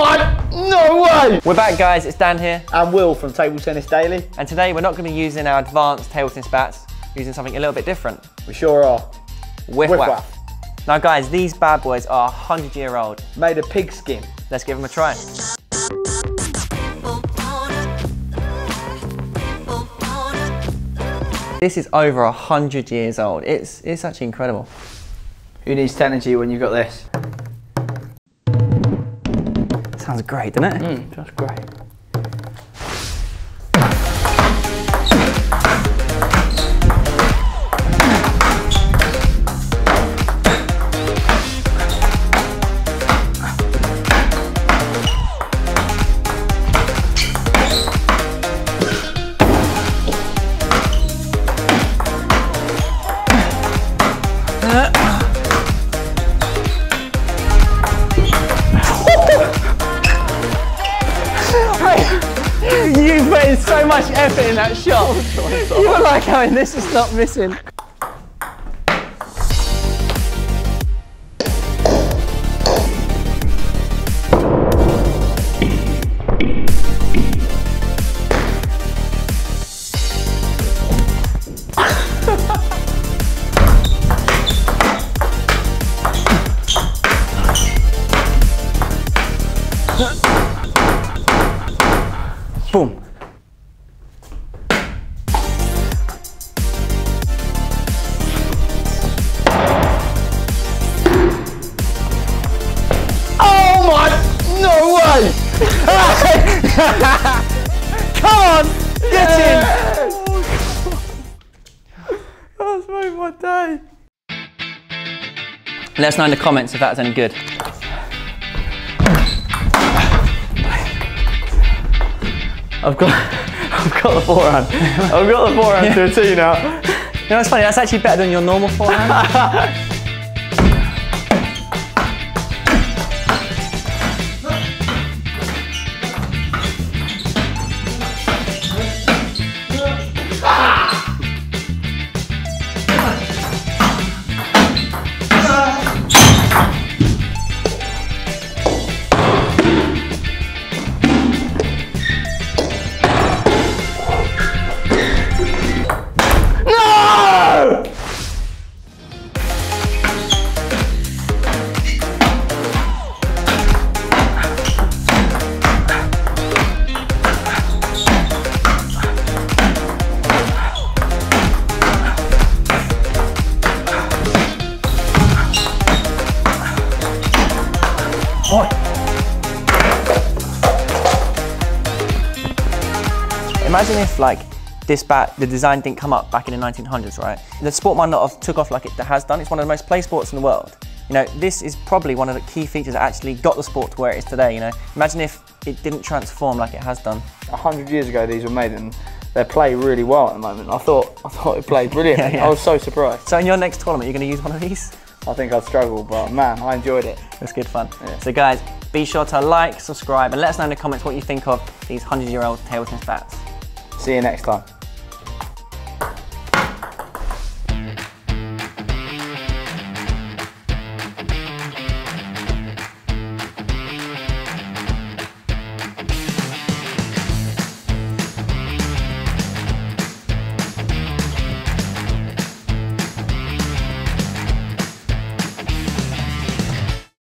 no way! We're back guys, it's Dan here. And Will from Table Tennis Daily. And today we're not going to be using our advanced table tennis bats, using something a little bit different. We sure are. Whiff, Whiff Whaff. Whaff. Now guys, these bad boys are 100 year old. Made of pig skin. Let's give them a try. This is over 100 years old. It's, it's actually incredible. Who needs Tenergy when you've got this? Sounds great, doesn't it? Mm, that's great. In so much effort in that shot. you were like, oh, this is not missing. Boom. Come on, get in. That's made my day. Let us know in the comments if that was any good. I've got, I've got the forehand. I've got the forehand to a T now. You know, it's funny, that's actually better than your normal forehand. Imagine if like this bat, the design didn't come up back in the 1900s, right? The sport might not have took off like it has done. It's one of the most played sports in the world. You know, this is probably one of the key features that actually got the sport to where it is today, you know. Imagine if it didn't transform like it has done. A hundred years ago, these were made, and they play really well at the moment. I thought, I thought it played brilliantly. Yeah, yeah. I was so surprised. So in your next tournament, you're going to use one of these? I think I'd struggle, but man, I enjoyed it. It's good fun. Yeah. So guys, be sure to like, subscribe, and let us know in the comments what you think of these 100-year-old table tennis bats. See you next time.